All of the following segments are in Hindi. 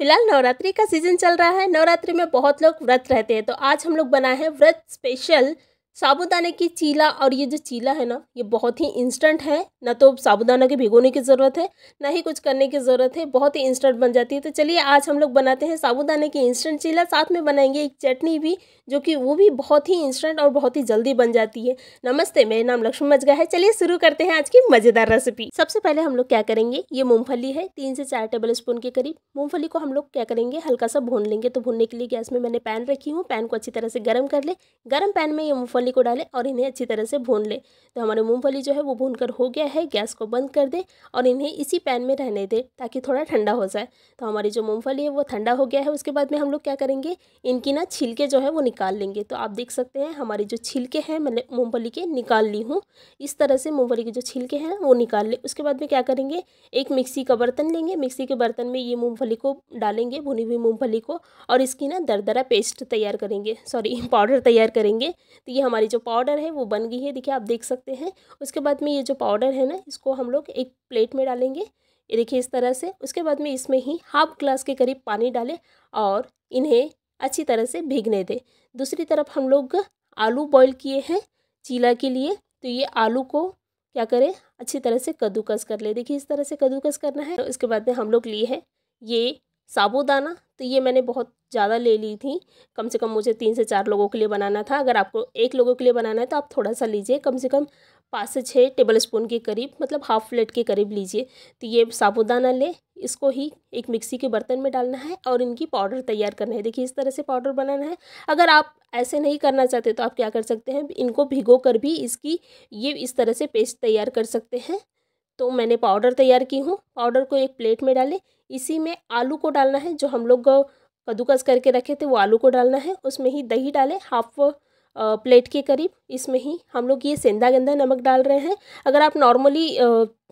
फ़िलहाल नवरात्रि का सीज़न चल रहा है। नवरात्रि में बहुत लोग व्रत रहते हैं। तो आज हम लोग बनाए हैं व्रत स्पेशल साबुदाने की चीला और ये जो चीला है ना, ये बहुत ही इंस्टेंट है। ना तो साबुदाना के भिगोने की ज़रूरत है, ना ही कुछ करने की ज़रूरत है। बहुत ही इंस्टेंट बन जाती है। तो चलिए, आज हम लोग बनाते हैं साबुदाने की इंस्टेंट चीला। साथ में बनाएँगे एक चटनी भी, जो कि वो भी बहुत ही इंस्टेंट और बहुत ही जल्दी बन जाती है। नमस्ते, मेरा नाम लक्ष्मी मजगा है। चलिए, शुरू करते हैं आज की मज़ेदार रेसिपी सबसे पहले हम लोग क्या करेंगे, ये मूँगफली है, तीन से चार टेबल स्पून के करीब। मूँगफली को हम लोग क्या करेंगे, हल्का सा भून लेंगे। तो भूनने के लिए गैस में मैंने पैन रखी हूँ। पैन को अच्छी तरह से गर्म कर ले। गर्म पैन में ये मूँगफली को डालें और इन्हें अच्छी तरह से भून ले। तो हमारे मूँगफली जो है वो भून कर हो गया है, गैस को बंद कर दे और इन्हें इसी पैन में रहने दे ताकि थोड़ा ठंडा हो जाए। तो हमारी जो मूँगफली है वो ठंडा हो गया है, उसके बाद में हम लोग क्या करेंगे, इनकी ना छिलके जो है वो निकाल लेंगे। तो आप देख सकते हैं हमारी जो छिलके हैं, मैंने मूँगफली के निकाल ली हूँ। इस तरह से मूँगफली के जो छिलके हैं वो निकाल लें। उसके बाद में क्या करेंगे, एक मिक्सी का बर्तन लेंगे। मिक्सी के बर्तन में ये मूँगफली को डालेंगे, भुनी हुई मूँगफली को और इसकी ना दरदरा पेस्ट तैयार करेंगे। सॉरी, पाउडर तैयार करेंगे। तो ये हमारी जो पाउडर है, वो बन गई है। देखिए, आप देख सकते हैं। उसके बाद में ये जो पाउडर है ना, इसको हम लोग एक प्लेट में डालेंगे। ये देखिए, इस तरह से। उसके बाद में इसमें ही हाफ़ ग्लास के करीब पानी डालें और इन्हें अच्छी तरह से भीगने दें। दूसरी तरफ़ हम लोग आलू बॉईल किए हैं चीला के लिए। तो ये आलू को क्या करें? अच्छी तरह से कद्दूकस कर ले। देखिए, इस तरह से कद्दूकस करना है। तो इसके बाद में हम लोग लिए हैं ये साबूदाना तो ये मैंने बहुत ज़्यादा ले ली थी। कम से कम मुझे तीन से चार लोगों के लिए बनाना था। अगर आपको एक लोगों के लिए बनाना है तो आप थोड़ा सा लीजिए। कम से कम पाँच से छः टेबल स्पून के करीब मतलब हाफ़ प्लेट के करीब लीजिए। तो ये साबुदाना ले, इसको ही एक मिक्सी के बर्तन में डालना है और इनकी पाउडर तैयार करना है। देखिए, इस तरह से पाउडर बनाना है। अगर आप ऐसे नहीं करना चाहते तो आप क्या कर सकते हैं, इनको भिगो कर भी इसकी, ये इस तरह से पेस्ट तैयार कर सकते हैं। तो मैंने पाउडर तैयार की हूँ। पाउडर को एक प्लेट में डालें। इसी में आलू को डालना है, जो हम लोग कद्दूकस करके रखे थे, वो आलू को डालना है। उसमें ही दही डालें, हाफ़ प्लेट के करीब। इसमें ही हम लोग ये सेंधा गंदा नमक डाल रहे हैं। अगर आप नॉर्मली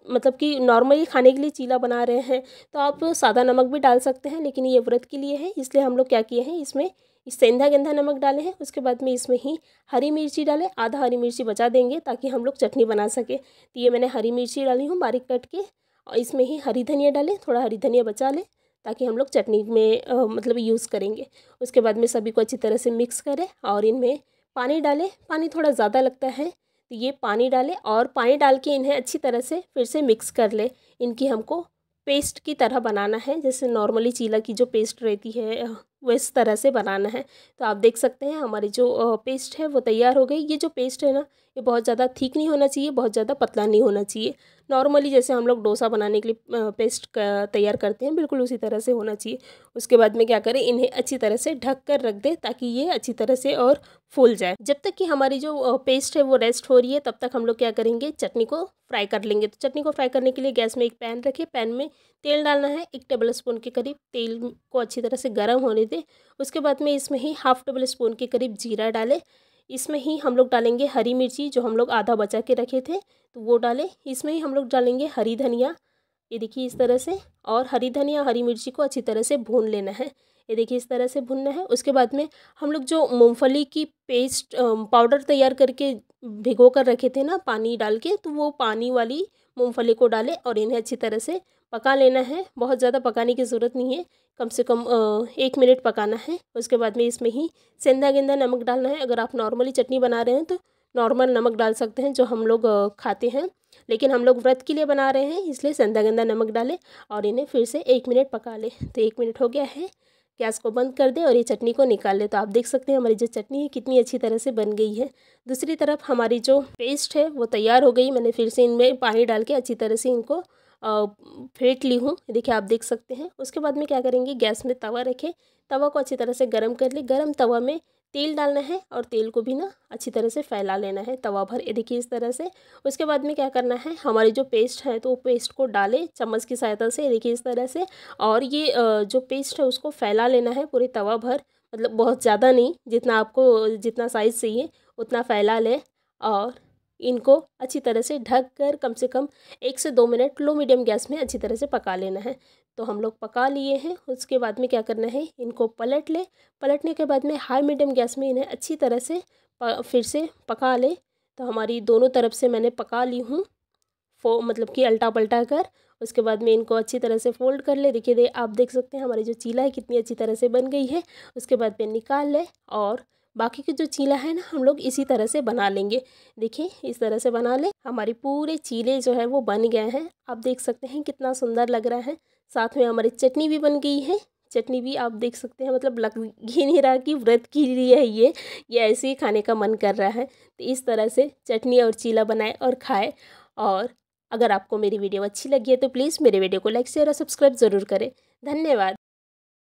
मतलब कि नॉर्मली खाने के लिए चीला बना रहे हैं तो आप सादा नमक भी डाल सकते हैं, लेकिन ये व्रत के लिए है, इसलिए हम लोग क्या किए हैं, इसमें सेंधा गेंधा नमक डाले हैं उसके बाद में इसमें ही हरी मिर्ची डालें आधा हरी मिर्ची बचा देंगे ताकि हम लोग चटनी बना सके। तो ये मैंने हरी मिर्ची डाली हूँ बारीक कट के और इसमें ही हरी धनिया डालें थोड़ा हरी धनिया बचा लें ताकि हम लोग चटनी में आ, मतलब यूज़ करेंगे। उसके बाद में सभी को अच्छी तरह से मिक्स करें और इनमें पानी डालें पानी थोड़ा ज़्यादा लगता है तो ये पानी डालें और पानी डाल के इन्हें अच्छी तरह से फिर से मिक्स कर लें। इनकी हमको पेस्ट की तरह बनाना है जैसे नॉर्मली चीला की जो पेस्ट रहती है वो इस तरह से बनाना है। तो आप देख सकते हैं हमारी जो पेस्ट है वो तैयार हो गई। ये जो पेस्ट है ना ये बहुत ज़्यादा ठीक नहीं होना चाहिए, बहुत ज़्यादा पतला नहीं होना चाहिए। नॉर्मली जैसे हम लोग डोसा बनाने के लिए पेस्ट तैयार करते हैं, बिल्कुल उसी तरह से होना चाहिए। उसके बाद में क्या करें, इन्हें अच्छी तरह से ढक कर रख दें ताकि ये अच्छी तरह से और फूल जाए। जब तक कि हमारी जो पेस्ट है वो रेस्ट हो रही है, तब तक हम लोग क्या करेंगे, चटनी को फ्राई कर लेंगे। तो चटनी को फ्राई करने के लिए गैस में एक पैन रखें, पैन में तेल डालना है, एक टेबल स्पून के करीब तेल को अच्छी तरह से गर्म होने दें। उसके बाद में इसमें ही हाफ़ टेबल स्पून के करीब जीरा डालें इसमें ही हम लोग डालेंगे हरी मिर्ची, जो हम लोग आधा बचा के रखे थे तो वो डालें। इसमें ही हम लोग डालेंगे हरी धनिया। ये देखिए इस तरह से, और हरी धनिया हरी मिर्ची को अच्छी तरह से भून लेना है। ये देखिए इस तरह से भुनना है। उसके बाद में हम लोग जो मूंगफली की पेस्ट पाउडर तैयार करके भिगो कर रखे थे ना, पानी डाल के तो वो पानी वाली मूंगफली को डालें और इन्हें अच्छी तरह से पका लेना है। बहुत ज़्यादा पकाने की ज़रूरत नहीं है। कम से कम एक मिनट पकाना है। उसके बाद में इसमें ही सेंधा गेंदा नमक डालना है। अगर आप नॉर्मली चटनी बना रहे हैं तो नॉर्मल नमक डाल सकते हैं, जो हम लोग खाते हैं। लेकिन हम लोग व्रत के लिए बना रहे हैं, इसलिए सेंधा गंदा नमक डालें और इन्हें फिर से एक मिनट पका लें। तो एक मिनट हो गया है। गैस को बंद कर दें और ये चटनी को निकाल लें। तो आप देख सकते हैं हमारी जो चटनी है, कितनी अच्छी तरह से बन गई है। दूसरी तरफ़ हमारी जो पेस्ट है, वो तैयार हो गई। मैंने फिर से इनमें पानी डाल के अच्छी तरह से इनको फेंट ली हूँ, देखिए आप देख सकते हैं। उसके बाद में क्या करेंगे, गैस में तवा रखें। तवा को अच्छी तरह से गर्म कर ले। गर्म तवा में तेल डालना है और तेल को भी ना अच्छी तरह से फैला लेना है तवा भर देखिए इस तरह से। उसके बाद में क्या करना है, हमारी जो पेस्ट है तो पेस्ट को डालें चम्मच की सहायता से देखिए इस तरह से। और ये जो पेस्ट है उसको फैला लेना है पूरे तवा भर मतलब बहुत ज़्यादा नहीं, जितना आपको, जितना साइज़ चाहिए, उतना फैला लें। और इनको अच्छी तरह से ढक कर कम से कम एक से दो मिनट लो मीडियम गैस में अच्छी तरह से पका लेना है। तो हम लोग पका लिए हैं, उसके बाद में क्या करना है, इनको पलट ले। पलटने के बाद में हाई मीडियम गैस में इन्हें अच्छी तरह से फिर से पका ले। तो हमारी दोनों तरफ़ से मैंने पका ली हूँ, फो मतलब कि अल्टा पलटा कर। उसके बाद में इनको अच्छी तरह से फोल्ड कर ले। देखिए, दे, आप देख सकते हैं हमारी जो चीला है कितनी अच्छी तरह से बन गई है। उसके बाद में निकाल ले और बाकी की जो चीला है ना, हम लोग इसी तरह से बना लेंगे। देखिए, इस तरह से बना ले। हमारे पूरे चीले जो है वो बन गए हैं। आप देख सकते हैं कितना सुंदर लग रहा है। साथ में हमारी चटनी भी बन गई है। चटनी भी आप देख सकते हैं मतलब लग ही नहीं रहा कि व्रत के लिए है ये। ये ऐसे ही खाने का मन कर रहा है। तो इस तरह से चटनी और चीला बनाए और खाए। और अगर आपको मेरी वीडियो अच्छी लगी है तो प्लीज़ मेरे वीडियो को लाइक, शेयर और सब्सक्राइब ज़रूर करें। धन्यवाद।